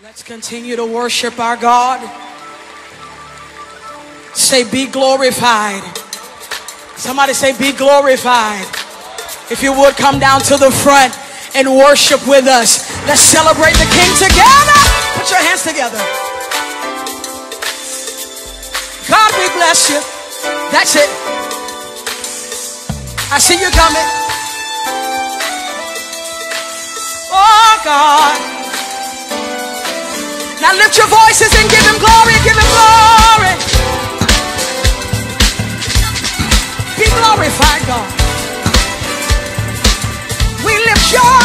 Let's continue to worship our God. Say, be glorified. Somebody say, be glorified. If you would come down to the front and worship with us. Let's celebrate the King together. Put your hands together. God, we bless you. That's it. I see you coming. Now lift your voices and give him glory, give him glory. Be glorified, God. We lift your.